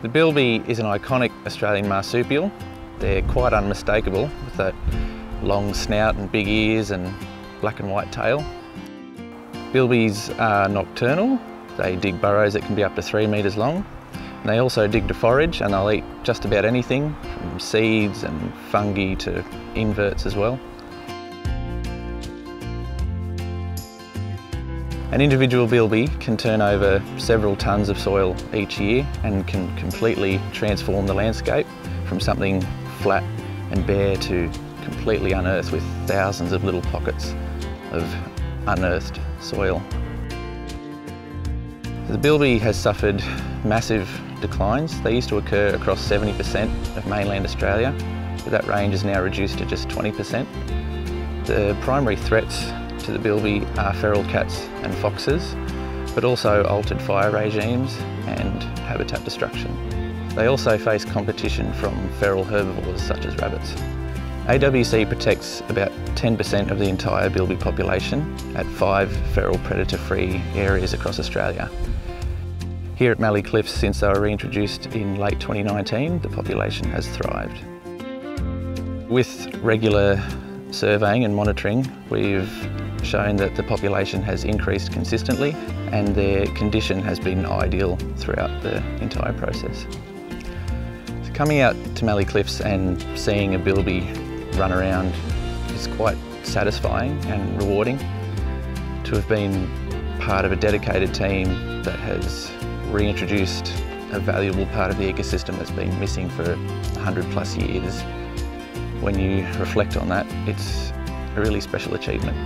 The bilby is an iconic Australian marsupial. They're quite unmistakable with that long snout and big ears and black and white tail. Bilbies are nocturnal. They dig burrows that can be up to three metres long. And they also dig to forage and they'll eat just about anything from seeds and fungi to inverts as well. An individual bilby can turn over several tonnes of soil each year and can completely transform the landscape from something flat and bare to completely unearthed with thousands of little pockets of unearthed soil. The bilby has suffered massive declines. They used to occur across 70% of mainland Australia, but that range is now reduced to just 20%. The primary threats to the bilby are feral cats and foxes, but also altered fire regimes and habitat destruction. They also face competition from feral herbivores such as rabbits. AWC protects about 10% of the entire bilby population at five feral predator-free areas across Australia. Here at Mallee Cliffs, since they were reintroduced in late 2019, the population has thrived. With regular surveying and monitoring, we've shown that the population has increased consistently and their condition has been ideal throughout the entire process. So coming out to Mallee Cliffs and seeing a bilby run around is quite satisfying and rewarding. To have been part of a dedicated team that has reintroduced a valuable part of the ecosystem that's been missing for 100 plus years. When you reflect on that, it's a really special achievement.